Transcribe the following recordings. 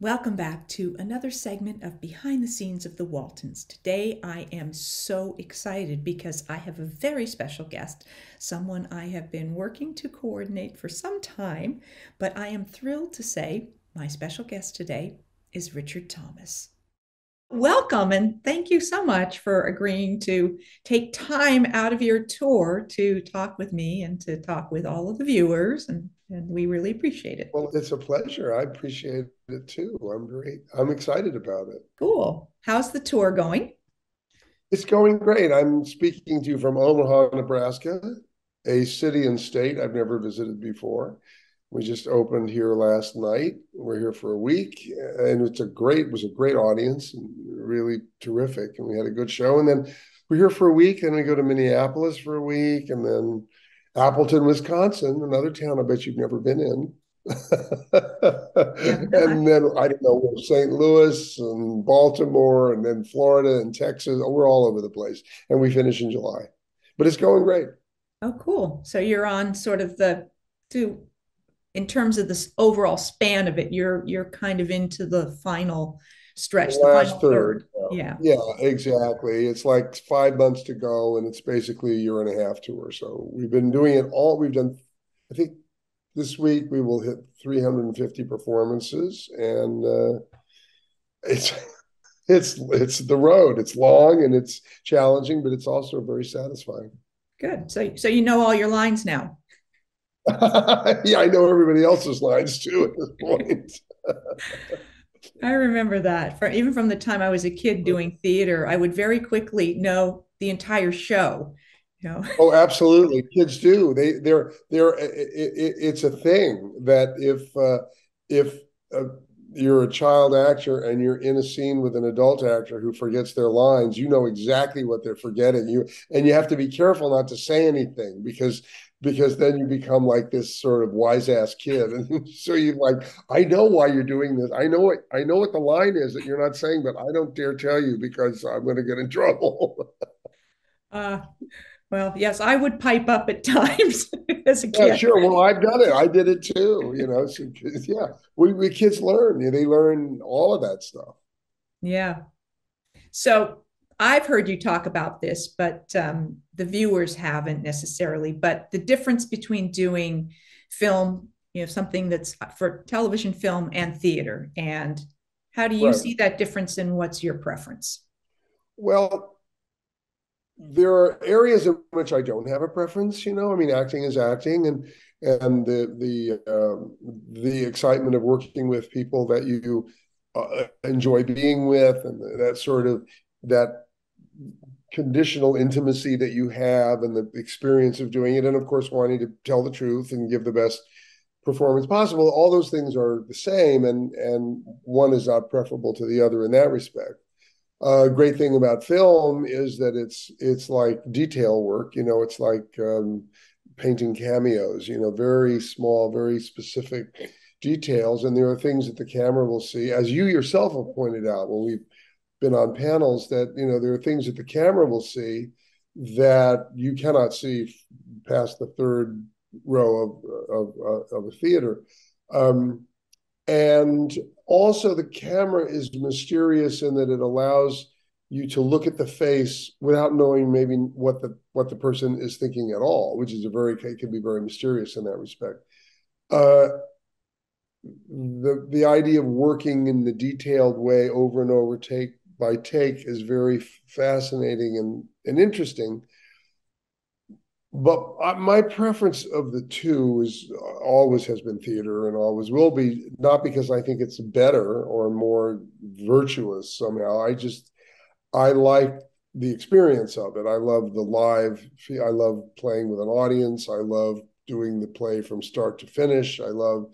Welcome back to another segment of Behind the Scenes of the Waltons. Today I am so excited because I have a very special guest, someone I have been working to coordinate for some time, but I am thrilled to say my special guest today is Richard Thomas. Welcome and thank you so much for agreeing to take time out of your tour to talk with me and to talk with all of the viewers and and we really appreciate it. Well, it's a pleasure. I appreciate it too. I'm great. I'm excited about it. Cool. How's the tour going? It's going great. I'm speaking to you from Omaha, Nebraska, a city and state I've never visited before. We just opened here last night. We're here for a week, and it's a great it was a great audience and really terrific. And we had a good show. And then we're here for a week, and we go to Minneapolis for a week, and then Appleton, Wisconsin, another town I bet you've never been in. And then I don't know, St. Louis and Baltimore and then Florida and Texas. We're all over the place. And we finish in July. But it's going great. Oh, cool. So you're on sort of the to in terms of this overall span of it, you're you're kind of into the final stretch, the, the last third. third. Yeah. Yeah, exactly. It's like five months to go, and it's basically a year and a half tour. So we've been doing it all. We've done, I think, this week we will hit 350 performances, and uh, it's it's it's the road. It's long and it's challenging, but it's also very satisfying. Good. So so you know all your lines now. yeah, I know everybody else's lines too at this point. I remember that. For, even from the time I was a kid doing theater, I would very quickly know the entire show. You know? Oh, absolutely. Kids do. They they're they're it, it, it's a thing that if uh, if uh, you're a child actor and you're in a scene with an adult actor who forgets their lines, you know exactly what they're forgetting. You and you have to be careful not to say anything because because then you become like this sort of wise ass kid and so you're like i know why you're doing this i know what i know what the line is that you're not saying but i don't dare tell you because i'm going to get in trouble uh well yes i would pipe up at times as a kid yeah, sure well i've done it i did it too you know so, yeah we, we kids learn You they learn all of that stuff yeah so I've heard you talk about this, but um, the viewers haven't necessarily. But the difference between doing film, you know, something that's for television, film, and theater, and how do you right. see that difference, and what's your preference? Well, there are areas in which I don't have a preference. You know, I mean, acting is acting, and and the the um, the excitement of working with people that you uh, enjoy being with, and that sort of that conditional intimacy that you have and the experience of doing it and of course wanting to tell the truth and give the best performance possible all those things are the same and and one is not preferable to the other in that respect uh, great thing about film is that it's it's like detail work you know it's like um, painting cameos you know very small very specific details. And there are things that the camera will see as you yourself have pointed out when we've been on panels that you know there are things that the camera will see that you cannot see past the third row of of, of a theater. Um, and also the camera is mysterious in that it allows you to look at the face without knowing maybe what the what the person is thinking at all which is a very can be very mysterious in that respect uh, the the idea of working in the detailed way over and over take by take is very fascinating and, and interesting. But my preference of the two is uh, always has been theater and always will be, not because I think it's better or more virtuous somehow. I just, I like the experience of it. I love the live, I love playing with an audience. I love doing the play from start to finish. I love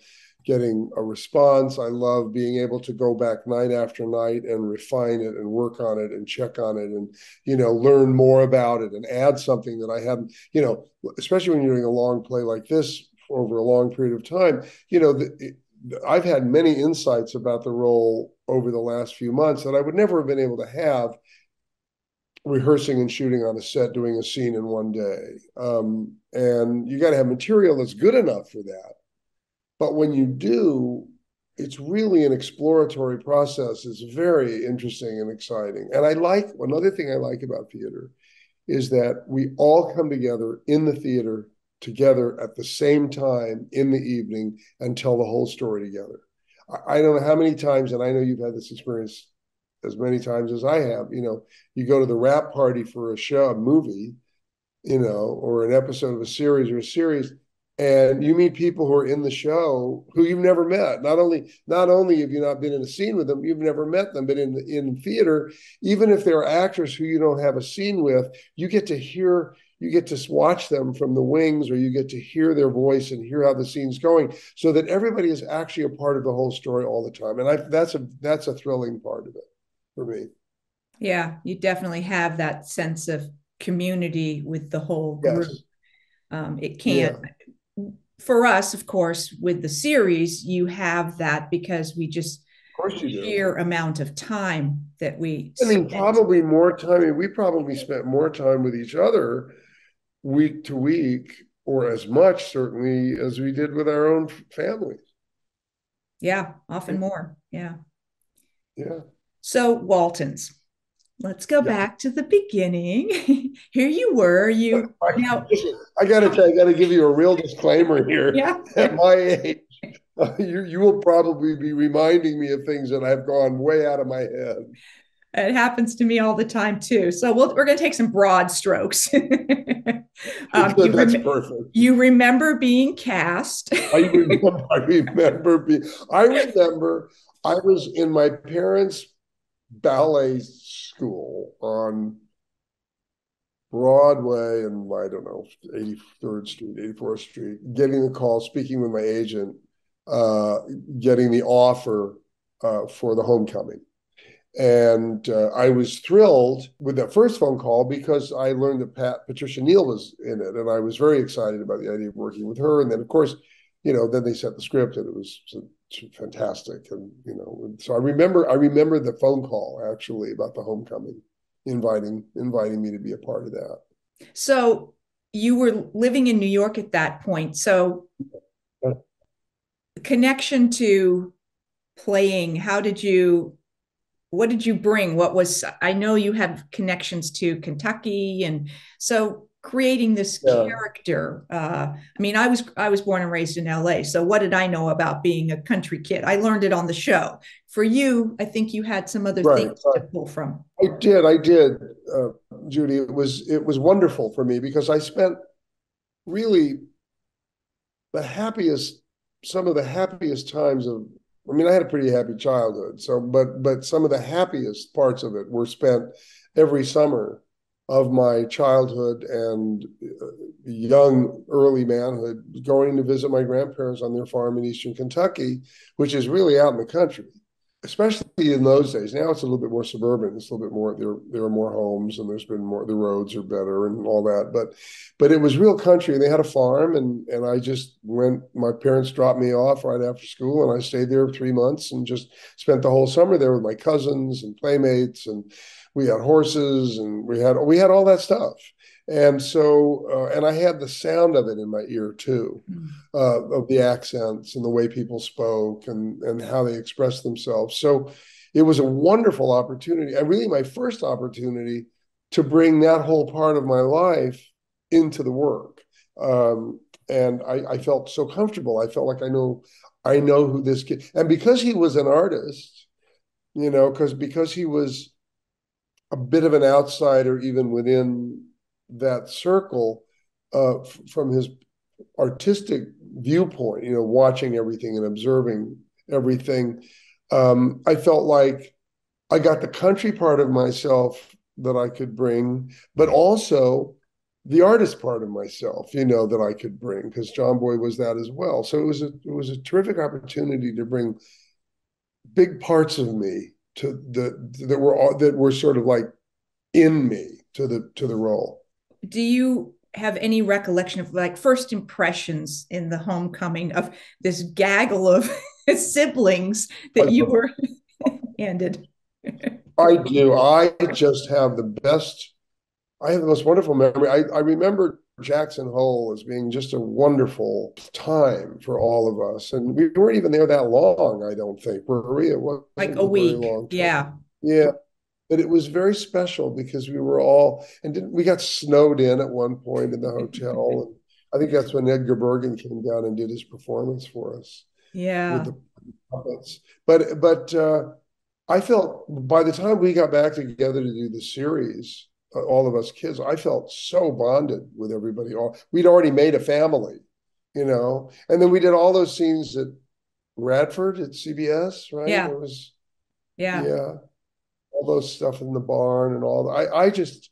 getting a response. I love being able to go back night after night and refine it and work on it and check on it and you know learn more about it and add something that I haven't you know especially when you're doing a long play like this over a long period of time. You know the, I've had many insights about the role over the last few months that I would never have been able to have rehearsing and shooting on a set doing a scene in one day um, and you got to have material that's good enough for that but when you do, it's really an exploratory process. It's very interesting and exciting. And I like another thing I like about theater is that we all come together in the theater together at the same time in the evening and tell the whole story together. I, I don't know how many times, and I know you've had this experience as many times as I have. You know, you go to the wrap party for a show, a movie, you know, or an episode of a series or a series, and you meet people who are in the show who you've never met. Not only not only have you not been in a scene with them, you've never met them, but in in theater, even if they're actors who you don't have a scene with, you get to hear you get to watch them from the wings or you get to hear their voice and hear how the scene's going so that everybody is actually a part of the whole story all the time and I, that's a that's a thrilling part of it for me yeah you definitely have that sense of community with the whole group yes. um, it can't yeah for us, of course, with the series, you have that because we just sheer amount of time that we. I mean, probably more time. I mean, we probably spent more time with each other week to week, or as much certainly as we did with our own families. Yeah, often more. Yeah. Yeah. So Waltons, let's go yeah. back to the beginning. here you were. You I, now. I gotta tell. you, I gotta give you a real disclaimer here. Yeah. At my age, uh, you you will probably be reminding me of things that I've gone way out of my head. It happens to me all the time too. So we we are going to take some broad strokes. um, you That's rem- perfect. You remember being cast. I remember. I remember being. I remember. I was in my parents' ballet school on Broadway and I don't know, 83rd Street, 84th Street, getting the call, speaking with my agent, uh, getting the offer uh, for the homecoming. And uh, I was thrilled with that first phone call because I learned that Pat Patricia Neal was in it, and I was very excited about the idea of working with her. And then, of course, you know, then they set the script, and it was fantastic. And you know, so I remember I remember the phone call actually about the homecoming, inviting inviting me to be a part of that. So you were living in New York at that point. So the connection to playing, how did you what did you bring? What was I know you have connections to Kentucky and so creating this yeah. character uh, i mean i was i was born and raised in la so what did i know about being a country kid i learned it on the show for you i think you had some other right. things to pull from i did i did uh, judy it was it was wonderful for me because i spent really the happiest some of the happiest times of i mean i had a pretty happy childhood so but but some of the happiest parts of it were spent every summer of my childhood and uh, young early manhood going to visit my grandparents on their farm in eastern Kentucky, which is really out in the country, especially in those days. Now it's a little bit more suburban. It's a little bit more there. There are more homes, and there's been more. The roads are better and all that. But but it was real country, and they had a farm, and and I just went. My parents dropped me off right after school, and I stayed there three months and just spent the whole summer there with my cousins and playmates and we had horses and we had we had all that stuff. And so uh, and i had the sound of it in my ear too mm. uh, of the accents and the way people spoke and and how they expressed themselves. So it was a wonderful opportunity and really my first opportunity to bring that whole part of my life into the work. Um, and I, I felt so comfortable. I felt like i know i know who this kid and because he was an artist you know because because he was a bit of an outsider even within that circle uh, f- from his artistic viewpoint, you know, watching everything and observing everything. Um, I felt like I got the country part of myself that I could bring, but also the artist part of myself, you know, that I could bring because John Boy was that as well. So it was a it was a terrific opportunity to bring big parts of me to the that were all, that were sort of like in me to the to the role. Do you have any recollection of like first impressions in the homecoming of this gaggle of siblings that you were handed? I do. I just have the best. I have the most wonderful memory. I, I remember Jackson Hole as being just a wonderful time for all of us. And we weren't even there that long, I don't think. Were we? It was like a week. Long Yeah. Yeah. But it was very special because we were all, and we got snowed in at one point in the hotel. and I think that's when Edgar Bergen came down and did his performance for us. Yeah. With the puppets. But, but, uh, I felt by the time we got back together to do the series, all of us kids, I felt so bonded with everybody. All we'd already made a family, you know, and then we did all those scenes at Radford at CBS, right? Yeah. It was, yeah, yeah, all those stuff in the barn and all. I, I just,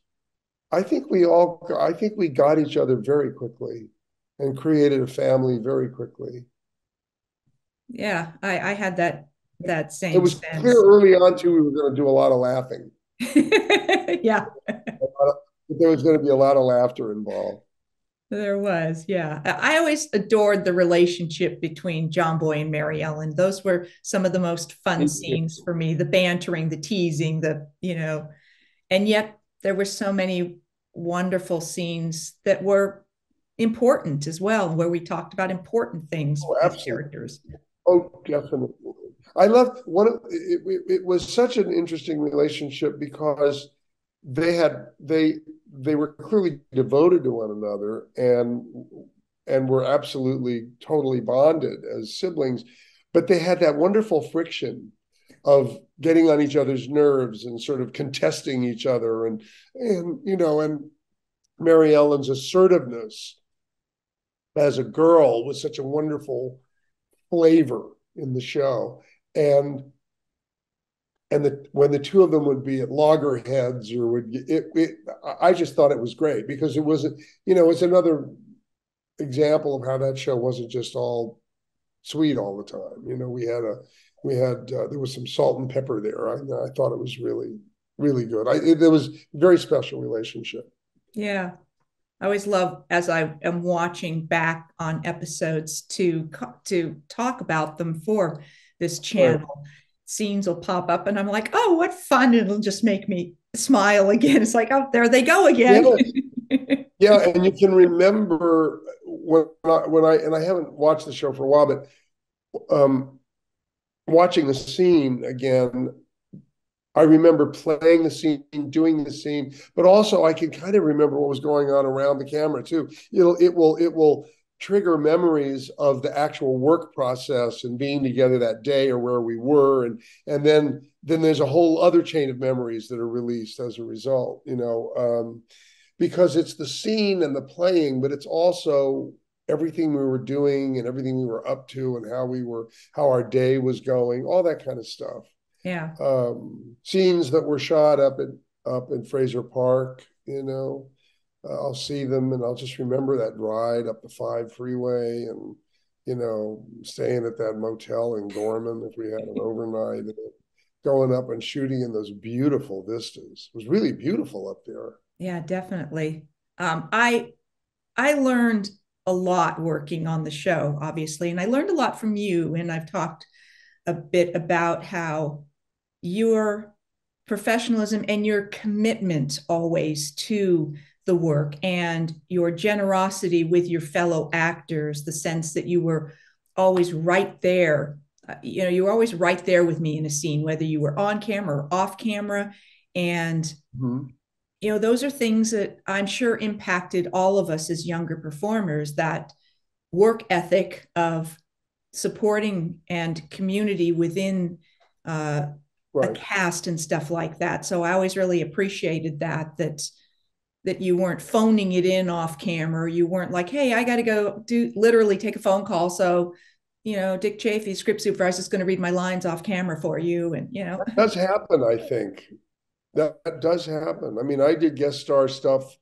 I think we all, I think we got each other very quickly, and created a family very quickly. Yeah, I, I had that that same. It was sense. clear early on too. We were going to do a lot of laughing. yeah. There was going to be a lot of laughter involved. There was, yeah. I always adored the relationship between John Boy and Mary Ellen. Those were some of the most fun scenes for me. The bantering, the teasing, the you know, and yet there were so many wonderful scenes that were important as well, where we talked about important things oh, with characters. Oh, definitely. I loved one of it, it, it was such an interesting relationship because they had they they were clearly devoted to one another and and were absolutely totally bonded as siblings but they had that wonderful friction of getting on each other's nerves and sort of contesting each other and and you know and Mary Ellen's assertiveness as a girl was such a wonderful flavor in the show. And and the, when the two of them would be at loggerheads or would it, it i just thought it was great because it wasn't you know it's another example of how that show wasn't just all sweet all the time. You know we had a we had uh, there was some salt and pepper there. I, I thought it was really really good. I it, there was a very special relationship. Yeah. I always love as I am watching back on episodes to to talk about them for this channel. Right. Scenes will pop up, and I'm like, "Oh, what fun!" It'll just make me smile again. It's like, "Oh, there they go again." Yeah, yeah and you can remember when I, when I and I haven't watched the show for a while, but um, watching the scene again, I remember playing the scene, doing the scene, but also I can kind of remember what was going on around the camera too. It'll it will it will trigger memories of the actual work process and being together that day or where we were. And and then then there's a whole other chain of memories that are released as a result you know um, because it's the scene and the playing but it's also everything we were doing and everything we were up to and how we were how our day was going all that kind of stuff. Yeah. Um, scenes that were shot up in up in Frazier Park you know uh, I'll see them and I'll just remember that ride up the five freeway and you know staying at that motel in Gorman if we had an overnight and going up and shooting in those beautiful vistas. It was really beautiful up there. Yeah, definitely. Um, I I learned a lot working on the show, obviously, and I learned a lot from you. And I've talked a bit about how your professionalism and your commitment always to the work and your generosity with your fellow actors, the sense that you were always right there. Uh, you know, you were always right there with me in a scene, whether you were on camera or off camera. And, mm-hmm. you know, those are things that I'm sure impacted all of us as younger performers that work ethic of supporting and community within uh, right. a cast and stuff like that. So I always really appreciated that, that that you weren't phoning it in off camera. You weren't like, hey, I got to go do literally take a phone call. So, you know, Dick Chafee, script supervisor, is going to read my lines off camera for you. And, you know, that does happen, I think. That, does happen. I mean, I did guest star stuff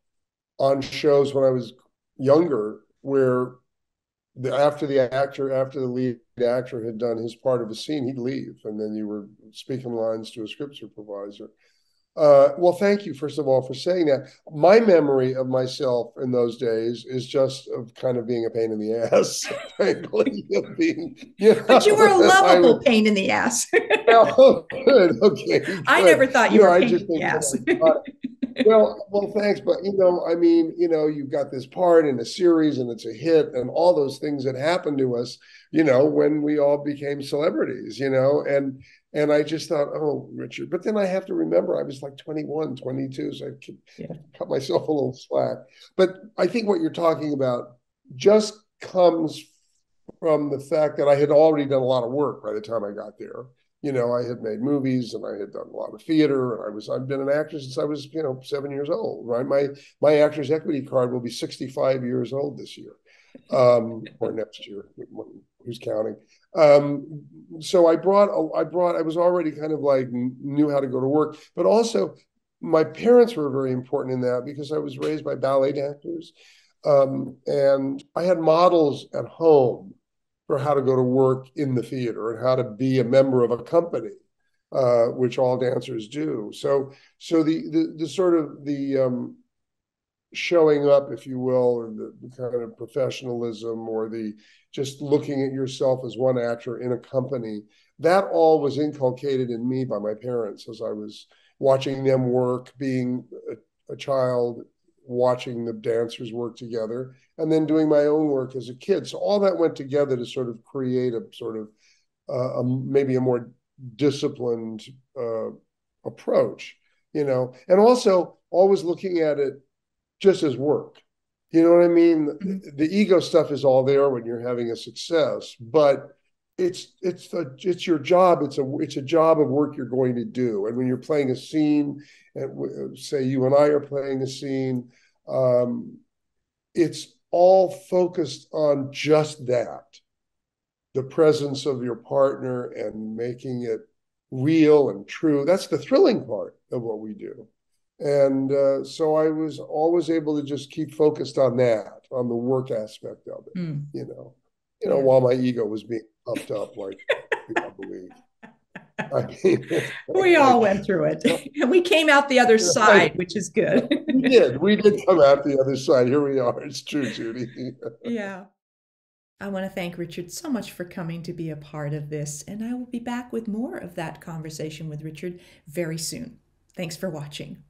on shows when I was younger where the, after the actor, after the lead actor had done his part of a scene, he'd leave. And then you were speaking lines to a script supervisor. Uh, well, thank you, first of all, for saying that. My memory of myself in those days is just of kind of being a pain in the ass, frankly. being, you know, but you were a lovable pain in the ass. oh, good. Okay. Good. I never thought you, you were know, a pain in the ass. Well, well, thanks, but you know, I mean, you know, you've got this part in a series, and it's a hit, and all those things that happened to us, you know, when we all became celebrities, you know, and and I just thought, oh, Richard, but then I have to remember I was like 21, 22, so I yeah. cut myself a little slack. But I think what you're talking about just comes from the fact that I had already done a lot of work by the time I got there you know, I had made movies and I had done a lot of theater and I was I've been an actor since I was, you know, seven years old. Right. My my actor's equity card will be 65 years old this year. Um, or next year. Who's counting? Um, so I brought I brought I was already kind of like knew how to go to work, but also my parents were very important in that because I was raised by ballet dancers. Um, and I had models at home for how to go to work in the theater and how to be a member of a company, uh, which all dancers do. So, so the the, the sort of the um, showing up, if you will, or the, the, kind of professionalism or the just looking at yourself as one actor in a company, that all was inculcated in me by my parents as I was watching them work, being a, a child watching the dancers work together and then doing my own work as a kid. So all that went together to sort of create a sort of uh, a, maybe a more disciplined uh, approach, you know, and also always looking at it just as work. You know what I mean? Mm-hmm. The ego stuff is all there when you're having a success, but it's it's the it's your job. It's a it's a job of work you're going to do. And when you're playing a scene, and say you and I are playing a scene, um, it's all focused on just that the presence of your partner and making it real and true. That's the thrilling part of what we do. And uh, so I was always able to just keep focused on that, on the work aspect of it, mm. you know, you know, yeah. while my ego was being up like people believe. I mean, we all went through it and we came out the other side, which is good. we did. We did come out the other side. Here we are. It's true, Judy. yeah. I want to thank Richard so much for coming to be a part of this, and I will be back with more of that conversation with Richard very soon. Thanks for watching.